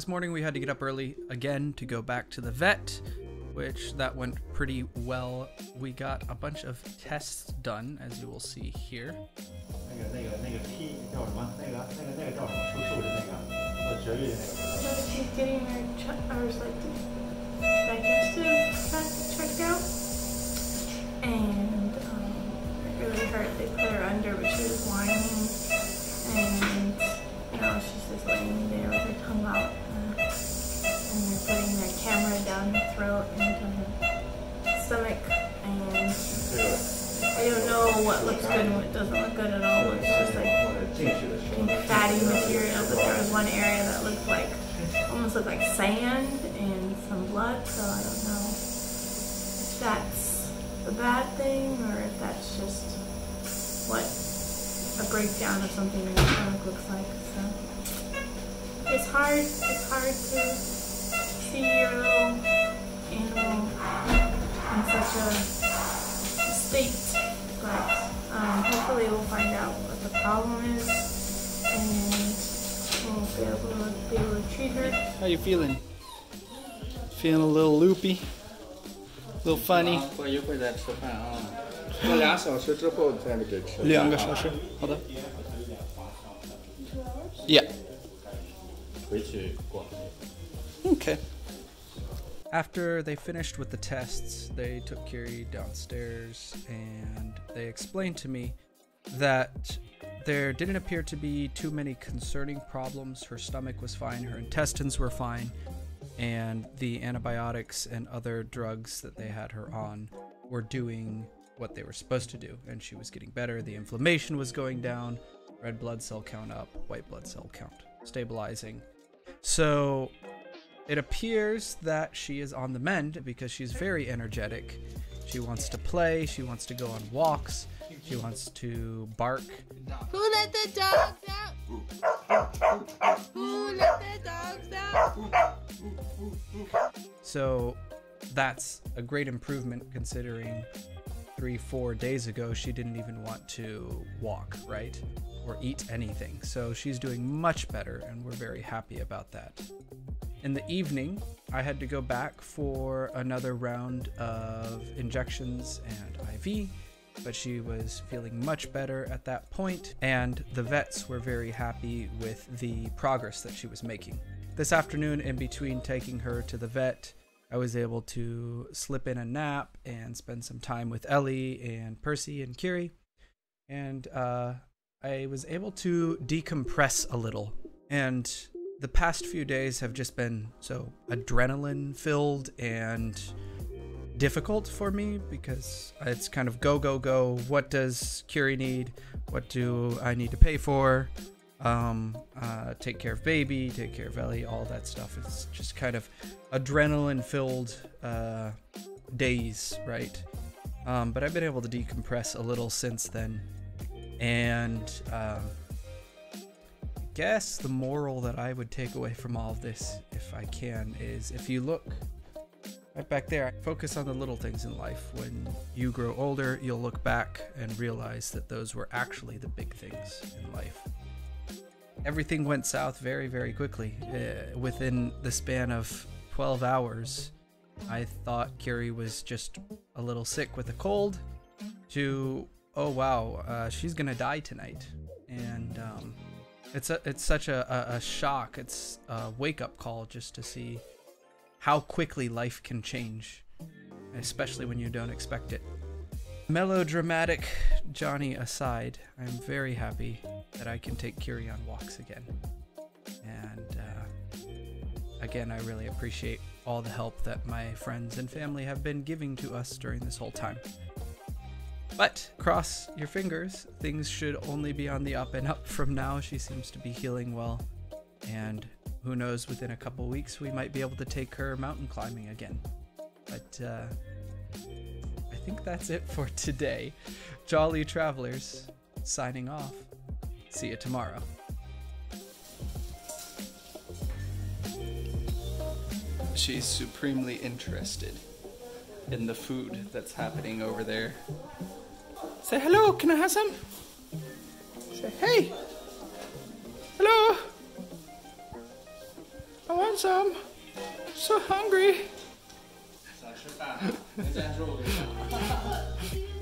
This morning we had to get up early again to go back to the vet, which that went pretty well. We got a bunch of tests done, as you will see here. Getting our, like digestive checked and it really hurt. They put her under, which is why. throat and the stomach. And I don't know what looks good and what doesn't look good at all. It's just like fatty material, but there was one area that looked like almost looked like sand and some blood. So I don't know if that's a bad thing or if that's just what a breakdown of something in your stomach looks like. So it's hard. It's hard to see your little animal in such a state, but um, hopefully we'll find out what the problem is and we'll be able to be able to treat her. How you feeling? Feeling a little loopy? A little funny? 过一会儿再吃饭啊，过俩小时之后再给吃饭啊。两个小时，好的。Yeah. 回去过。 Okay. After they finished with the tests, they took Curie downstairs and they explained to me that there didn't appear to be too many concerning problems. Her stomach was fine, her intestines were fine, and the antibiotics and other drugs that they had her on were doing what they were supposed to do. And she was getting better, the inflammation was going down, red blood cell count up, white blood cell count stabilizing. So it appears that she is on the mend because she's very energetic. She wants to play, she wants to go on walks, she wants to bark. Who let the dogs out? Who let the dogs out? So that's a great improvement considering three, four days ago she didn't even want to walk, right? Or eat anything. So she's doing much better, and we're very happy about that. In the evening, I had to go back for another round of injections and IV, but she was feeling much better at that point, and the vets were very happy with the progress that she was making. This afternoon, in between taking her to the vet, I was able to slip in a nap and spend some time with Ellie and Percy and Curie. And uh, I was able to decompress a little. And the past few days have just been so adrenaline filled and difficult for me because it's kind of go, go, go. What does Curie need? What do I need to pay for? um, uh, take care of baby, take care of Ellie, all that stuff. It's just kind of adrenaline filled uh, days, right? Um, but I've been able to decompress a little since then. And um, guess the moral that I would take away from all of this, if I can, is if you look right back there, focus on the little things in life. When you grow older, you'll look back and realize that those were actually the big things in life everything went south very, very quickly. Uh, within the span of 12 hours, I thought Curie was just a little sick with a cold, to, oh wow, uh, she's gonna die tonight. And um, it's, a, it's such a, a, a shock, it's a wake up call just to see how quickly life can change, especially when you don't expect it. Melodramatic Johnny aside, I'm very happy that I can take Curie on walks again. And uh, again, I really appreciate all the help that my friends and family have been giving to us during this whole time. But cross your fingers, things should only be on the up and up from now. She seems to be healing well. And who knows, within a couple weeks, we might be able to take her mountain climbing again. But uh, I think that's it for today. Jolly Travelers, signing off. See you tomorrow. She's supremely interested in the food that's happening over there. Say hello, can I have some? Say hey! Hello! I want some! I'm so hungry!